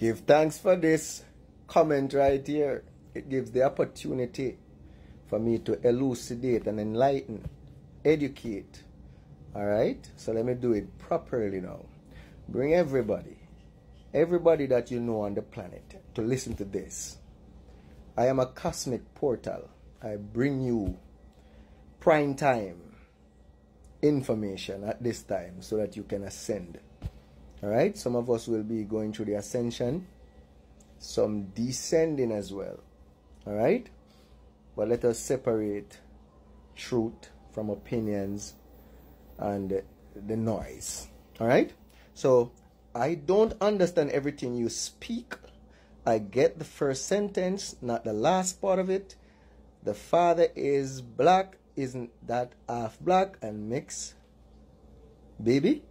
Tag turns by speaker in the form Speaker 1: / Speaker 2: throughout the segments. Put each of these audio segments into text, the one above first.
Speaker 1: Give thanks for this comment right here. It gives the opportunity for me to elucidate and enlighten, educate. All right? So let me do it properly now. Bring everybody, everybody that you know on the planet to listen to this. I am a cosmic portal. I bring you prime time information at this time so that you can ascend. All right? Some of us will be going through the ascension, some descending as well. All right? But let us separate truth from opinions and the noise. All right? So, I don't understand everything you speak. I get the first sentence, not the last part of it. The father is black. Isn't that half black and mix? Baby?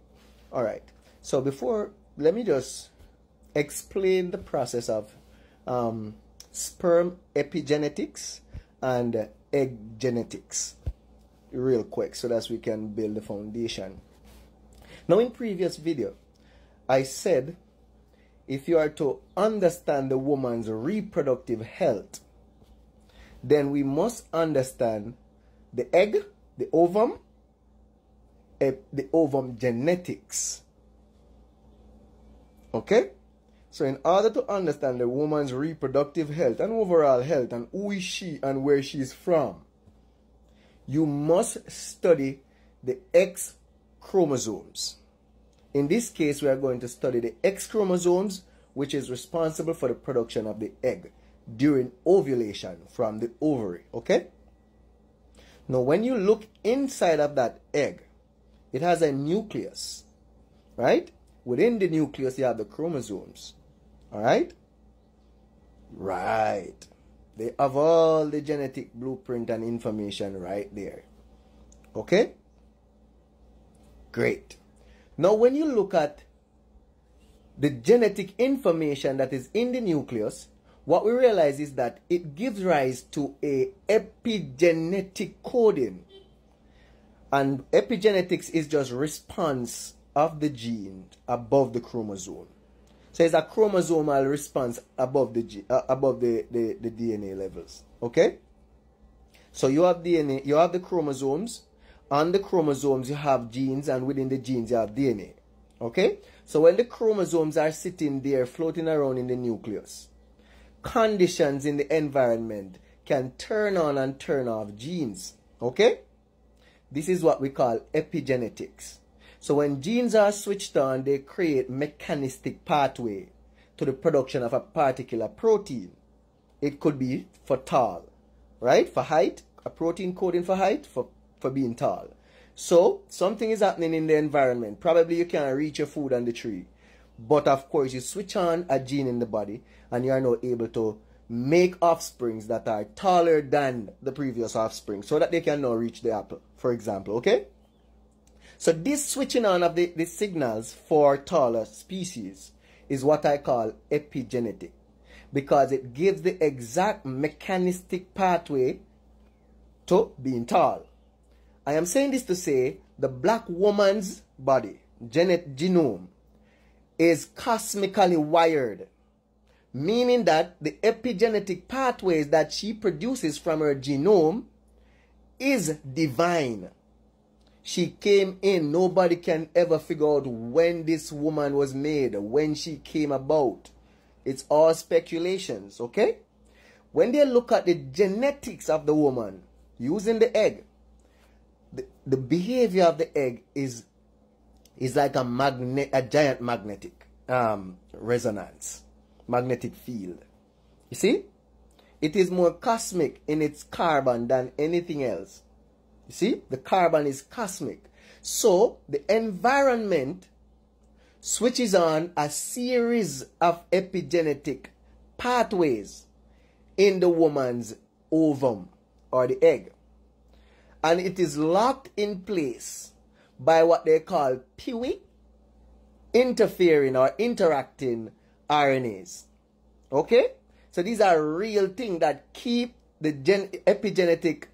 Speaker 1: All right. So before, let me just explain the process of um, sperm epigenetics and egg genetics real quick so that we can build the foundation. Now in previous video, I said if you are to understand the woman's reproductive health, then we must understand the egg, the ovum, eh, the ovum genetics. Okay? So in order to understand the woman's reproductive health and overall health and who is she and where she is from, you must study the X chromosomes. In this case, we are going to study the X chromosomes, which is responsible for the production of the egg during ovulation from the ovary. Okay? Now, when you look inside of that egg, it has a nucleus, right? Within the nucleus, you have the chromosomes. All right? Right. They have all the genetic blueprint and information right there. Okay? Great. Now, when you look at the genetic information that is in the nucleus, what we realize is that it gives rise to a epigenetic coding. And epigenetics is just response of the gene above the chromosome. So it's a chromosomal response above the uh, above the, the, the DNA levels. Okay? So you have DNA, you have the chromosomes. On the chromosomes you have genes and within the genes you have DNA. Okay? So when the chromosomes are sitting there floating around in the nucleus, conditions in the environment can turn on and turn off genes. Okay? This is what we call epigenetics. So when genes are switched on, they create mechanistic pathway to the production of a particular protein. It could be for tall, right? For height, a protein coding for height, for, for being tall. So something is happening in the environment. Probably you can't reach your food on the tree. But of course, you switch on a gene in the body and you are now able to make offsprings that are taller than the previous offspring so that they can now reach the apple, for example, okay? So this switching on of the, the signals for taller species is what I call epigenetic because it gives the exact mechanistic pathway to being tall. I am saying this to say the black woman's body, genet genome, is cosmically wired, meaning that the epigenetic pathways that she produces from her genome is divine. She came in. Nobody can ever figure out when this woman was made, when she came about. It's all speculations, okay? When they look at the genetics of the woman using the egg, the, the behavior of the egg is is like a magnet, a giant magnetic um, resonance, magnetic field. You see, it is more cosmic in its carbon than anything else. You see, the carbon is cosmic. So the environment switches on a series of epigenetic pathways in the woman's ovum or the egg. And it is locked in place by what they call PIWI interfering or interacting RNAs. Okay? So these are real things that keep the gen epigenetic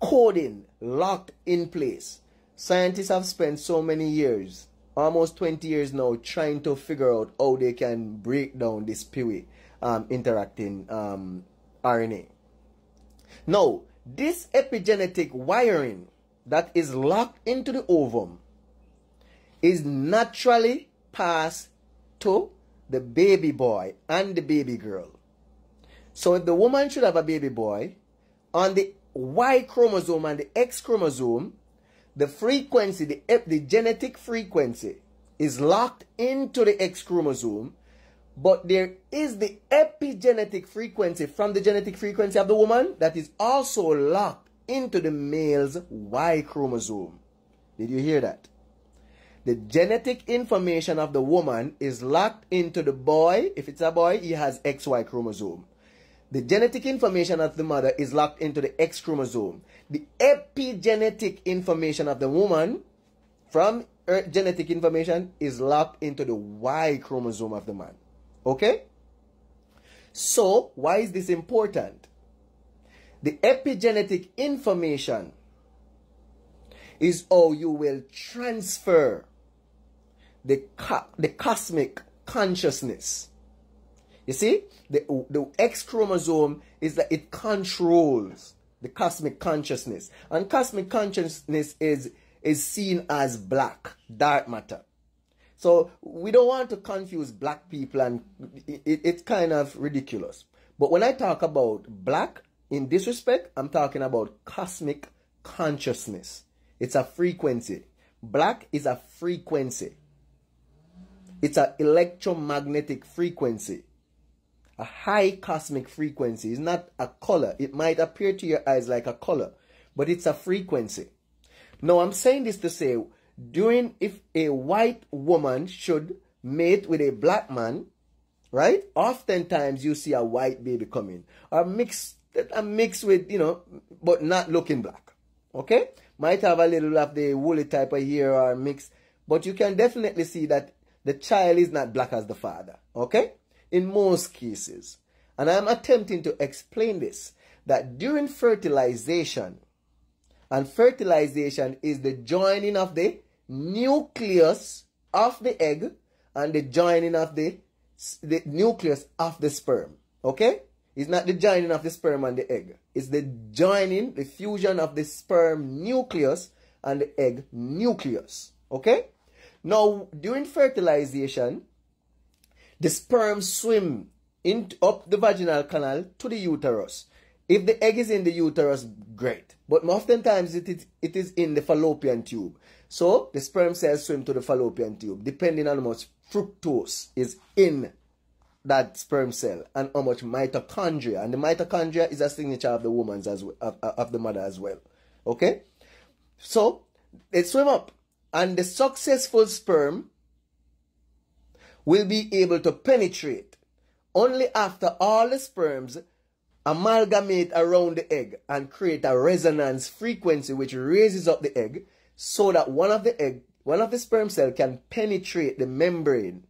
Speaker 1: coding locked in place. Scientists have spent so many years almost 20 years now trying to figure out how they can break down this PIWI um, interacting um, RNA. Now, this epigenetic wiring that is locked into the ovum is naturally passed to the baby boy and the baby girl. So if the woman should have a baby boy, on the Y chromosome and the X chromosome, the frequency, the, the genetic frequency is locked into the X chromosome, but there is the epigenetic frequency from the genetic frequency of the woman that is also locked into the male's Y chromosome. Did you hear that? The genetic information of the woman is locked into the boy. If it's a boy, he has XY chromosome. The genetic information of the mother is locked into the X chromosome. The epigenetic information of the woman from her genetic information is locked into the Y chromosome of the man. Okay? So, why is this important? The epigenetic information is how you will transfer the, co the cosmic consciousness. You see, the, the X chromosome is that it controls the cosmic consciousness. And cosmic consciousness is, is seen as black, dark matter. So we don't want to confuse black people and it, it, it's kind of ridiculous. But when I talk about black, in this respect, I'm talking about cosmic consciousness. It's a frequency. Black is a frequency. It's an electromagnetic frequency. A high cosmic frequency is not a color. It might appear to your eyes like a color, but it's a frequency. Now, I'm saying this to say, during if a white woman should mate with a black man, right? Oftentimes you see a white baby coming, or mixed, a mix with, you know, but not looking black. Okay? Might have a little of the woolly type of hair or mix, but you can definitely see that the child is not black as the father. Okay? In most cases. And I'm attempting to explain this that during fertilization, and fertilization is the joining of the nucleus of the egg and the joining of the, the nucleus of the sperm. Okay? It's not the joining of the sperm and the egg. It's the joining, the fusion of the sperm nucleus and the egg nucleus. Okay? Now, during fertilization, the sperm swim in, up the vaginal canal to the uterus. If the egg is in the uterus, great. But oftentimes it is, it is in the fallopian tube. So the sperm cells swim to the fallopian tube, depending on how much fructose is in that sperm cell and how much mitochondria. And the mitochondria is a signature of the woman's as well, of, of the mother as well. Okay? So they swim up and the successful sperm will be able to penetrate only after all the sperms amalgamate around the egg and create a resonance frequency which raises up the egg so that one of the egg one of the sperm cell can penetrate the membrane.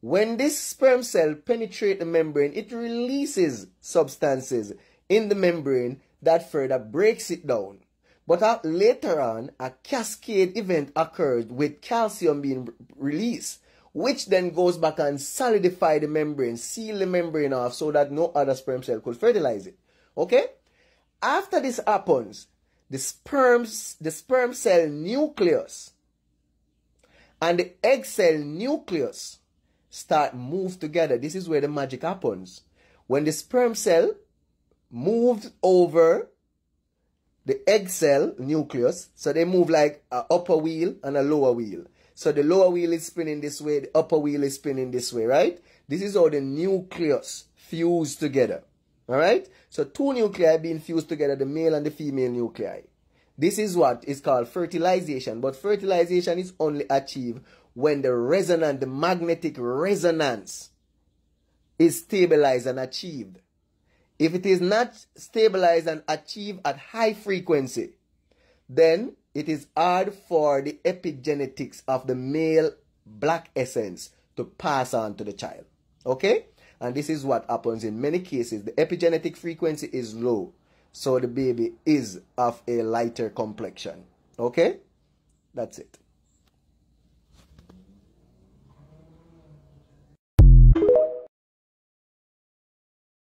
Speaker 1: When this sperm cell penetrate the membrane it releases substances in the membrane that further breaks it down. But later on, a cascade event occurred with calcium being released, which then goes back and solidify the membrane, seal the membrane off so that no other sperm cell could fertilize it. Okay? After this happens, the sperms, the sperm cell nucleus and the egg cell nucleus start move together. This is where the magic happens. When the sperm cell moves over the egg cell nucleus. So they move like a upper wheel and a lower wheel. So the lower wheel is spinning this way, the upper wheel is spinning this way, right? This is how the nucleus fuse together. Alright? So two nuclei being fused together, the male and the female nuclei. This is what is called fertilization. But fertilization is only achieved when the resonance, the magnetic resonance is stabilized and achieved. If it is not stabilized and achieved at high frequency, then it is hard for the epigenetics of the male black essence to pass on to the child. Okay? And this is what happens in many cases. The epigenetic frequency is low, so the baby is of a lighter complexion. Okay? That's it.